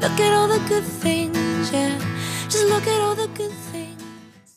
Look at all the good things, yeah. Just look at all the good things.